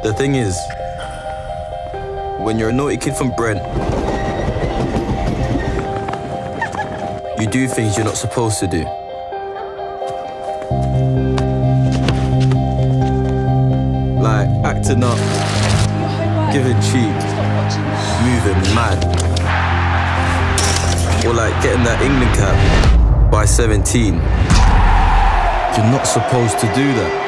The thing is, when you're a naughty kid from Brent, you do things you're not supposed to do. Like acting up, giving cheek, moving mad. Or like getting that England cap by 17. You're not supposed to do that.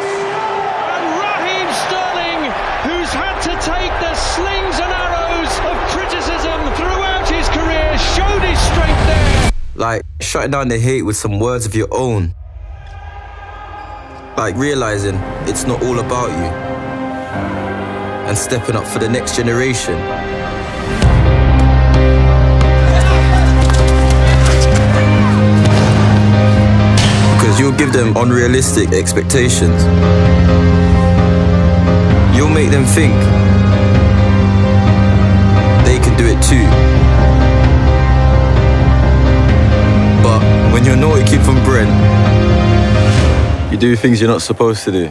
Like shutting down the hate with some words of your own. Like realizing it's not all about you. And stepping up for the next generation. Because you'll give them unrealistic expectations. You'll make them think You're a naughty kid from Brent. You do things you're not supposed to do.